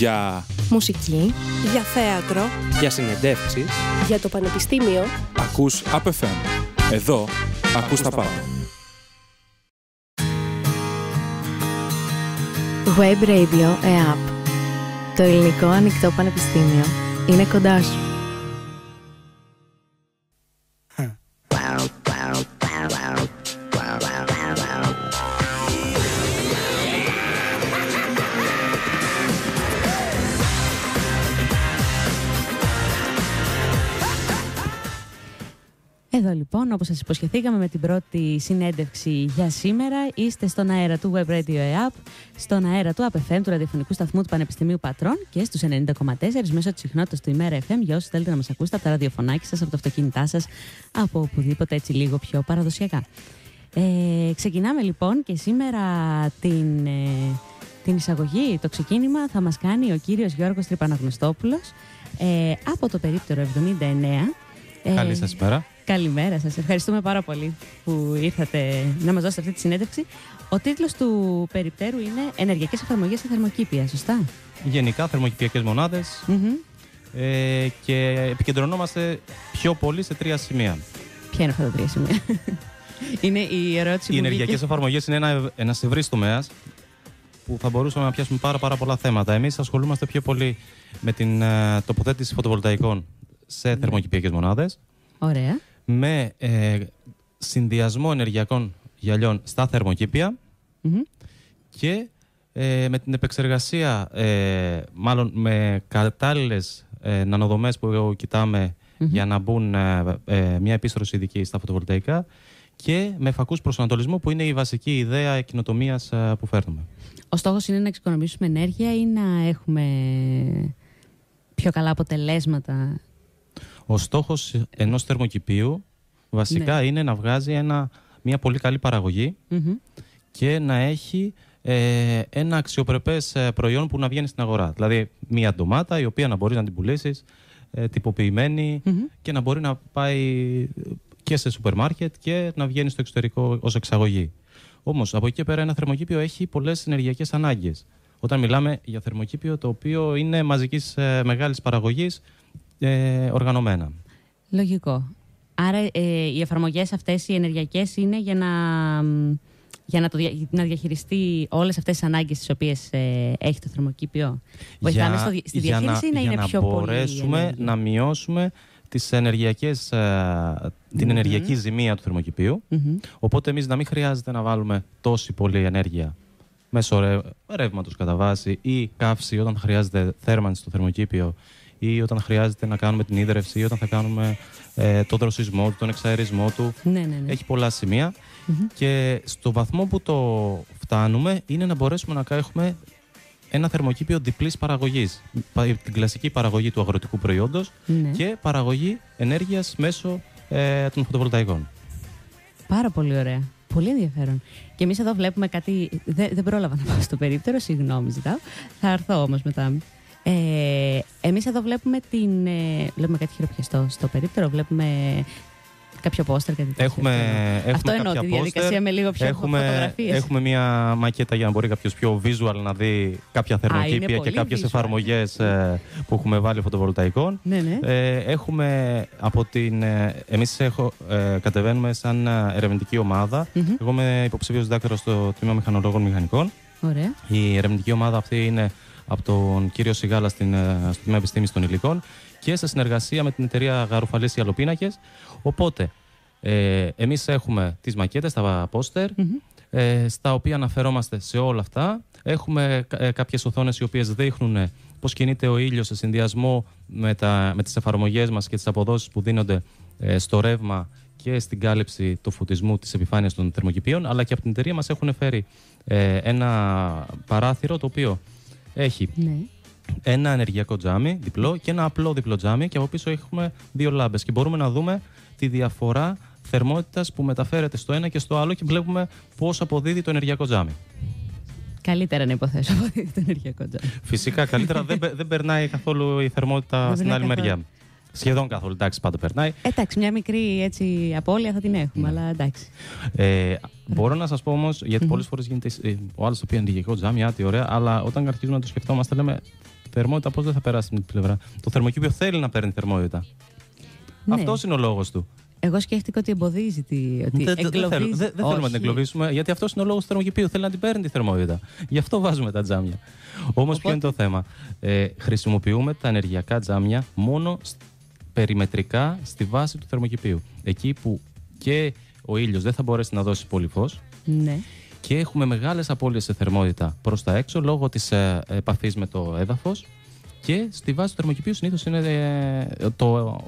Για μουσική, για θέατρο, για συνεντεύξεις, για το πανεπιστήμιο. Ακούς ΑΠΕΦΕΜ. Εδώ ακούς τα πάντα. Web Radio EAP. Το ελληνικό ανοιχτό πανεπιστήμιο είναι κοντά σου. Εδώ λοιπόν, όπως σας υποσχεθήκαμε με την πρώτη συνέντευξη για σήμερα, είστε στον αέρα του Web Radio EAP, στον αέρα του APFM, του ραδιοφωνικού σταθμού του Πανεπιστημίου Πατρών και στους 90,4 μέσω της συχνότητας του ημέρα FM για όσους θέλετε να μας ακούσετε από τα ραδιοφωνάκια σας, από το αυτοκίνητά σας, από οπουδήποτε έτσι λίγο πιο παραδοσιακά. Ε, ξεκινάμε λοιπόν και σήμερα την, ε, την εισαγωγή, το ξεκίνημα θα μας κάνει ο κύριος Γιώργος Τρυπαναγνωστόπουλος ε, από το περίπτερο 79. Καλή σας ημέρα. Καλημέρα σας. Ευχαριστούμε πάρα πολύ που ήρθατε να μας δώσετε αυτή τη συνέντευξη. Ο τίτλος του περιπτέρου είναι «Ενεργειακές εφαρμογές στα θερμοκήπια», σωστά; Γενικά θερμοκηπιακές μονάδες ε, και επικεντρωνόμαστε πιο πολύ σε τρία σημεία. Ποια είναι αυτά τα τρία σημεία; είναι η ερώτηση Οι που ενεργειακές βγήκε. εφαρμογές είναι ένα, ένας ευρύς τομέας που θα μπορούσαμε να πιάσουμε πάρα, πάρα πολλά θέματα. Εμείς ασχολούμαστε πιο πολύ με την ε, τοποθέτηση φωτοβολταϊκών σε θερμοκηπιακές μονάδες, Ωραία. Με ε, συνδυασμό ενεργειακών γυαλιών στα θερμοκήπια Μμμ. και ε, με την επεξεργασία, ε, μάλλον με κατάλληλες ε, νανοδομές που κοιταμε για να μπουν ε, ε, μια επίστρωση ειδική στα φωτοβολταϊκά και με φακούς προσανατολισμού που είναι η βασική ιδέα κοινοτομίας ε, που φέρνουμε. Ο στόχος είναι να εξοικονομήσουμε ενέργεια ή να έχουμε πιο καλά αποτελέσματα. Ο στόχος ενός θερμοκηπίου βασικά Ναι. είναι να βγάζει ένα, μια πολύ καλή παραγωγή Μμμ. και να έχει ε, ένα αξιοπρεπές ε, προϊόν που να βγαίνει στην αγορά. Δηλαδή μια ντομάτα η οποία να μπορείς να την πουλήσεις ε, τυποποιημένη Μμμ. και να μπορεί να πάει ε, και σε σούπερ μάρκετ και να βγαίνει στο εξωτερικό ως εξαγωγή. Όμως από εκεί και πέρα ένα θερμοκήπιο έχει πολλές ενεργειακές ανάγκες. Όταν μιλάμε για θερμοκήπιο το οποίο είναι μαζικής ε, μεγάλης παραγωγής ε, οργανωμένα. Λογικό. Άρα ε, οι εφαρμογές αυτές οι ενεργειακές είναι για να, μ, για να, το, δια- να διαχειριστεί όλες αυτές τις ανάγκες τις οποίες ε, έχει το θερμοκήπιο. Βοηθάμε στο, δι- στη για διαχείριση ή να για είναι να πιο πολύ μπορέσουμε ενέργεια; να μειώσουμε τις ενεργειακές, ε, την Μμμ. ενεργειακή ζημία του θερμοκηπίου. Μμμ. Οπότε εμείς να μην χρειάζεται να βάλουμε τόση πολλή ενέργεια μέσω ρε, ρεύματος κατά βάση ή καύση όταν θα χρειάζεται θέρμανση στο θερμοκήπιο ή όταν χρειάζεται να κάνουμε την ίδρυυση ή όταν θα κάνουμε ε, τον δροσισμό του, τον εξαερισμό του. Ναι, ναι, ναι. Έχει πολλά σημεία και στο βαθμό που το φτάνουμε είναι να μπορέσουμε να έχουμε ένα θερμοκήπιο διπλής παραγωγής. Πα- Την κλασική παραγωγή του αγροτικού προϊόντος Ναι. και παραγωγή ενέργειας μέσω ε, των φωτοβολταϊκών. Πάρα πολύ ωραία. Πολύ ενδιαφέρον. Και εμείς εδώ βλέπουμε κάτι. Δεν, δεν πρόλαβα να πάω στο περίπτερο, συγγνώμη ζητάω. Θα έρθω όμως μετά. Ε, εμείς εδώ βλέπουμε την. Ε, βλέπουμε κάτι χειροπιαστό στο περίπτερο, βλέπουμε κάποιο πόστερ, κάτι τέτοιο. Έχουμε, έχουμε Αυτό εννοώ, κάποια τη διαδικασία poster, με λίγο πιο έχουμε, φωτογραφίες. έχουμε μια μακέτα για να μπορεί κάποιος πιο visual να δει κάποια θερμοκήπια και πολύ κάποιες visual. εφαρμογές ε, που έχουμε βάλει φωτοβολταϊκών. Ναι, ναι. Ε, έχουμε από την. Ε, εμείς έχω, ε, κατεβαίνουμε σαν ε, ερευνητική ομάδα. Μμμ. Εγώ είμαι υποψήφιος δάκτυλο στο τμήμα μηχανολόγων μηχανικών. Ωραία. Η ερευνητική ομάδα αυτή είναι από τον κύριο Σιγάλα στην, ε, στο τμήμα επιστήμης των υλικών και σε συνεργασία με την εταιρεία Γαρουφαλής Ιαλοπίνακες. Οπότε, ε, εμείς έχουμε τις μακέτες, τα πόστερ, Μμμ. ε, στα οποία αναφερόμαστε σε όλα αυτά. Έχουμε ε, κάποιες οθόνες οι οποίες δείχνουν ε, πώς κινείται ο ήλιος σε συνδυασμό με, τα, με τις εφαρμογές μας και τις αποδόσεις που δίνονται ε, στο ρεύμα και στην κάλυψη του φωτισμού της επιφάνειας των θερμοκηπίων, αλλά και από την εταιρεία μας έχουν φέρει ε, ένα παράθυρο το οποίο έχει Ναι. ένα ενεργειακό τζάμι διπλό και ένα απλό διπλό τζάμι και από πίσω έχουμε δύο λάμπες και μπορούμε να δούμε τη διαφορά θερμότητας που μεταφέρεται στο ένα και στο άλλο και βλέπουμε πώς αποδίδει το ενεργειακό τζάμι. Καλύτερα να υποθέσω από το ενεργειακό τζάμι. Φυσικά καλύτερα δεν, πε- δεν περνάει καθόλου η θερμότητα Δεν στην περνάει άλλη καθόλου. μεριά. Σχεδόν καθόλου, εντάξει, πάντα περνάει. Εντάξει, μια μικρή έτσι, απώλεια θα την έχουμε, αλλά εντάξει. Ε, μπορώ να σας πω όμως, γιατί πολλές φορές γίνεται ε, ο άλλος το πει ενεργειακό τζάμι, άτι ωραία, αλλά όταν αρχίζουμε να το σκεφτόμαστε, λέμε θερμότητα πώς δεν θα περάσει την πλευρά. Το θερμοκήπιο θέλει να παίρνει θερμότητα. Ναι. Αυτός είναι ο λόγος του. Εγώ σκέφτηκα ότι εμποδίζει τη. Ότι Δεν, δεν, δεν, εγκλωβίζει- θέλουμε, δεν, δεν θέλουμε να Όχι. την εγκλωβίσουμε, γιατί αυτός είναι ο λόγος του θερμοκηπίου. Θέλει να την παίρνει τη θερμότητα. Γι' αυτό βάζουμε τα τζάμια. Όμως, ποιο είναι το θέμα; Ε, χρησιμοποιούμε τα ενεργειακά τζάμια μόνο σ- περιμετρικά στη βάση του θερμοκηπίου. Εκεί που και ο ήλιος δεν θα μπορέσει να δώσει πολύ φως Ναι. και έχουμε μεγάλες απώλειες σε θερμότητα προς τα έξω λόγω της ε, επαφής με το έδαφος και στη βάση του θερμοκηπίου συνήθως είναι ε, το,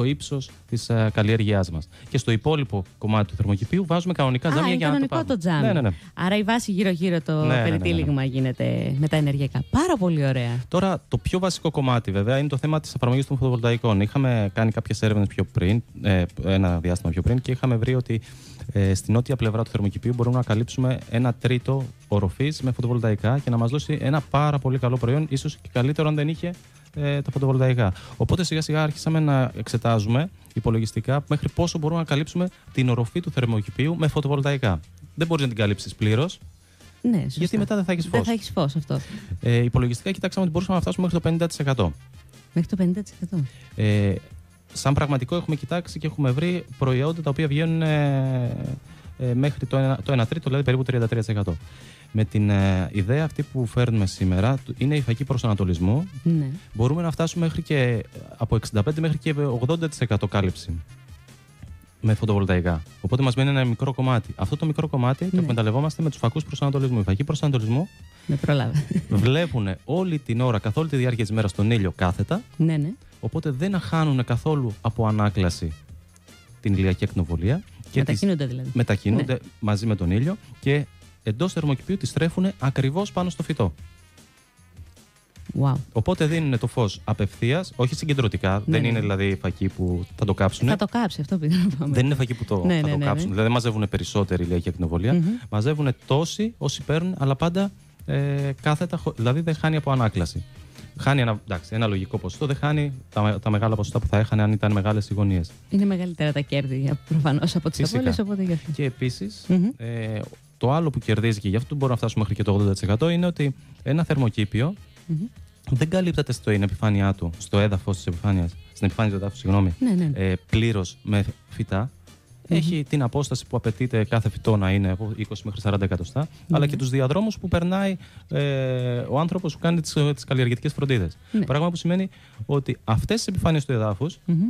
το ύψος της ε, καλλιέργειάς μας. Και στο υπόλοιπο κομμάτι του θερμοκηπίου βάζουμε κανονικά Α, τζάμια είναι για να το κανονικό πάμε. το τζάμι. Ναι, ναι, ναι. Άρα η βάση γύρω-γύρω το Ναι, ναι, ναι, ναι, ναι. περιτύλιγμα γίνεται με τα ενεργειακά. Πάρα πολύ ωραία. Τώρα, το πιο βασικό κομμάτι βέβαια είναι το θέμα της εφαρμογής των φωτοβολταϊκών. Είχαμε κάνει κάποιες έρευνες πιο πριν, ε, ένα διάστημα πιο πριν, και είχαμε βρει ότι ε, στην νότια πλευρά του θερμοκηπίου μπορούμε να καλύψουμε ένα τρίτο οροφής με φωτοβολταϊκά και να μας δώσει ένα πάρα πολύ καλό προϊόν, ίσως και καλύτερο αν δεν είχε ε, τα φωτοβολταϊκά. Οπότε σιγά σιγά άρχισαμε να εξετάζουμε υπολογιστικά μέχρι πόσο μπορούμε να καλύψουμε την οροφή του θερμοκηπίου με φωτοβολταϊκά. Δεν μπορείς να την καλύψεις πλήρως, Ναι, σωστά. γιατί μετά δεν θα έχεις φως. Δεν θα έχεις φως αυτό. Ε, υπολογιστικά κοιτάξαμε ότι μπορούσαμε να φτάσουμε μέχρι το 50%. Μέχρι το 50%. Ε, σαν πραγματικό έχουμε κοιτάξει και έχουμε βρει προϊόντα τα οποία βγαίνουν ε, ε, μέχρι το 1, το 1 τρίτο, δηλαδή περίπου 33%. Με την ε, ιδέα αυτή που φέρνουμε σήμερα, του- είναι η φακή προσανατολισμού, Ναι. μπορούμε να φτάσουμε μέχρι και ε, από 65% μέχρι και 80% κάλυψη με φωτοβολταϊκά. Οπότε μας μένει ένα μικρό κομμάτι. Αυτό το μικρό κομμάτι το Ναι. εκμεταλλευόμαστε με τους φακούς προσανατολισμού. Οι φακοί προσανατολισμού Με πρόλαβε. βλέπουν όλη την ώρα, καθ' όλη τη διάρκεια της μέρας τον ήλιο κάθετα ναι, ναι. Οπότε δεν χάνουν καθόλου από ανάκλαση την ηλιακή ακτινοβολία. Και τις Μετακινούνται δηλαδή. μετακινούνται μαζί με τον ήλιο και εντός θερμοκηπίου τη στρέφουν ακριβώς πάνω στο φυτό. Wow. Οπότε δίνουν το φως απευθείας, όχι συγκεντρωτικά. δεν ναι, είναι ναι. δηλαδή φακοί που θα το κάψουν. Θα το κάψει αυτό πήγα να πάμε. Δεν είναι φακοί που το, Ναι, θα ναι, το ναι, κάψουν. ναι. Δηλαδή δεν μαζεύουν περισσότερη ηλιακή ακτινοβολία. Μμμ. Μαζεύουν τόσοι όσοι παίρνουν, αλλά πάντα ε, κάθετα. χω- Δηλαδή δεν χάνει από ανάκλαση. Χάνει ένα, εντάξει, ένα λογικό ποσοστό, δεν χάνει τα, τα μεγάλα ποσοστά που θα έχανε αν ήταν μεγάλες οι γωνίες. Είναι μεγαλύτερα τα κέρδη προφανώς από τις Φυσικά. απώλειες, οπότε γι' αυτό. Και επίσης, Μμμ. ε, το άλλο που κερδίζει και γι' αυτό μπορούμε να φτάσουμε μέχρι και το 80% είναι ότι ένα θερμοκήπιο Μμμ. δεν καλύπτεται στην επιφάνειά του, στο έδαφος της επιφάνειας, στην επιφάνεια του εδάφους, συγγνώμη, Ναι, ναι. ε, πλήρως με φυτά. Έχει την απόσταση που απαιτείται κάθε φυτό να είναι από 20 μέχρι 40 εκατοστά, αλλά και τους διαδρόμους που περνάει ε, ο άνθρωπος που κάνει τις τις καλλιεργητικές φροντίδες. Ναι. Πράγμα που σημαίνει ότι αυτές τις επιφάνειες του εδάφους, Μμμ.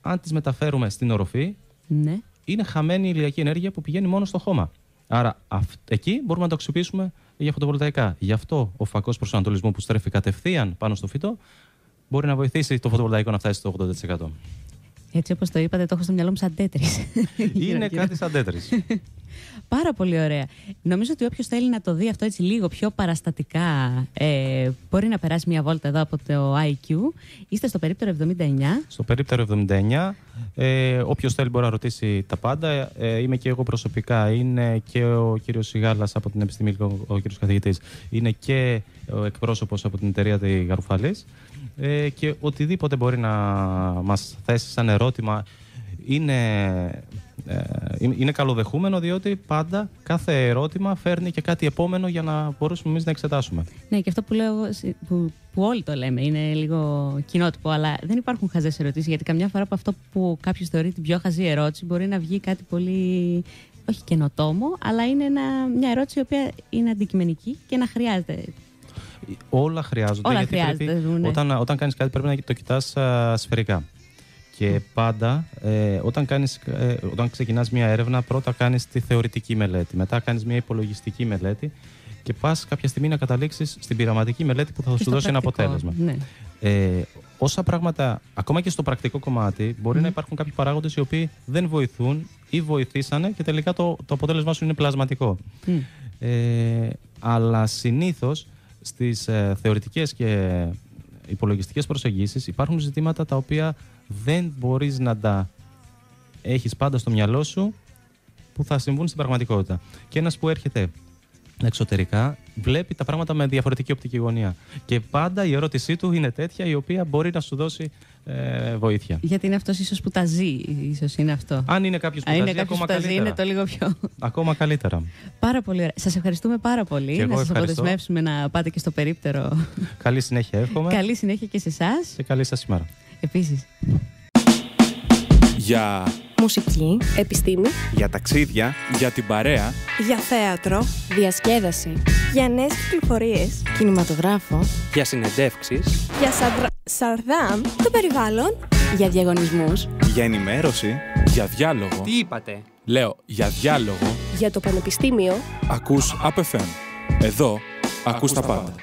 αν τις μεταφέρουμε στην οροφή, Ναι. είναι χαμένη η ηλιακή ενέργεια που πηγαίνει μόνο στο χώμα. Άρα αυ- εκεί μπορούμε να το αξιοποιήσουμε για φωτοβολταϊκά. Γι' αυτό ο φακός προσανατολισμού που στρέφει κατευθείαν πάνω στο φυτό μπορεί να βοηθήσει το φωτοβολταϊκό να φτάσει στο 80%. Έτσι όπως το είπατε, το έχω στο μυαλό μου σαν τέτρις. Είναι κάτι σαν τέτρις. Πάρα πολύ ωραία. Νομίζω ότι όποιος θέλει να το δει αυτό έτσι λίγο πιο παραστατικά, ε, μπορεί να περάσει μια βόλτα εδώ από το IQ. Είστε στο περίπτερο 79. Στο περίπτερο 79, ε, όποιος θέλει μπορεί να ρωτήσει τα πάντα. Ε, είμαι και εγώ προσωπικά, είναι και ο κύριος Σιγάλας από την επιστήμη, ο, ο κύριος καθηγητής, είναι και ο εκπρόσωπος από την εταιρεία τη Γαρουφαλή. Ε, και οτιδήποτε μπορεί να μας θέσει σαν ερώτημα είναι, ε, είναι είναι καλοδεχούμενο διότι πάντα κάθε ερώτημα φέρνει και κάτι επόμενο για να μπορούσουμε εμείς να εξετάσουμε. Ναι, και αυτό που λέω, εγώ, συ- που, που όλοι το λέμε, είναι λίγο κοινότυπο, αλλά δεν υπάρχουν χαζές ερωτήσεις. Γιατί καμιά φορά από αυτό που κάποιος θεωρεί την πιο χαζή ερώτηση μπορεί να βγει κάτι πολύ. Όχι καινοτόμο, αλλά είναι ένα, μια ερώτηση η οποία είναι αντικειμενική και να χρειάζεται. Όλα χρειάζονται. Όλα γιατί χρειάζεται, πρέπει- ναι. Όταν, όταν κάνεις κάτι, πρέπει να το κοιτάς σφαιρικά. Και πάντα, ε, όταν, κάνεις, ε, όταν ξεκινάς μια έρευνα, πρώτα κάνεις τη θεωρητική μελέτη, μετά κάνεις μια υπολογιστική μελέτη και πας κάποια στιγμή να καταλήξεις στην πειραματική μελέτη που θα και σου στο δώσει ένα πρακτικό. αποτέλεσμα. Ναι. Ε, όσα πράγματα, ακόμα και στο πρακτικό κομμάτι, μπορεί να υπάρχουν κάποιοι παράγοντες οι οποίοι δεν βοηθούν ή βοηθήσανε και τελικά το, το αποτέλεσμά σου είναι πλασματικό. Μμ. Ε, αλλά συνήθως στις ε, θεωρητικές και υπολογιστικές προσεγγίσεις υπάρχουν ζητήματα τα οποία δεν μπορείς να τα έχεις πάντα στο μυαλό σου που θα συμβούν στην πραγματικότητα. Και ένας που έρχεται εξωτερικά βλέπει τα πράγματα με διαφορετική οπτική γωνία. Και πάντα η ερώτησή του είναι τέτοια η οποία μπορεί να σου δώσει ε, βοήθεια. Γιατί είναι αυτός ίσως που τα ζει, ίσως είναι αυτό. Αν είναι κάποιος που Αν τα είναι ζει, κάποιος ακόμα που τα ζει, καλύτερα. είναι το λίγο πιο. Ακόμα καλύτερα. Πάρα πολύ ωραία. Σας ευχαριστούμε πάρα πολύ. Και εγώ να σας ευχαριστώ. αποδεσμεύσουμε να πάτε και στο περίπτερο. Καλή συνέχεια εύχομαι Καλή συνέχεια και σε εσάς. και καλή σας ημέρα. Επίσης. Για, Μουσική, επιστήμη, για ταξίδια, για την παρέα, για θέατρο, διασκέδαση, για νέες κυκλοφορίες, κινηματογράφο, για συνεντεύξεις, για σαρδρα... σαρδάμ, το περιβάλλον. για διαγωνισμούς, για ενημέρωση. για διάλογο. Τι είπατε; Λέω για διάλογο. Για το πανεπιστήμιο Ακούς APFM. Εδώ ακούς τα πάντα.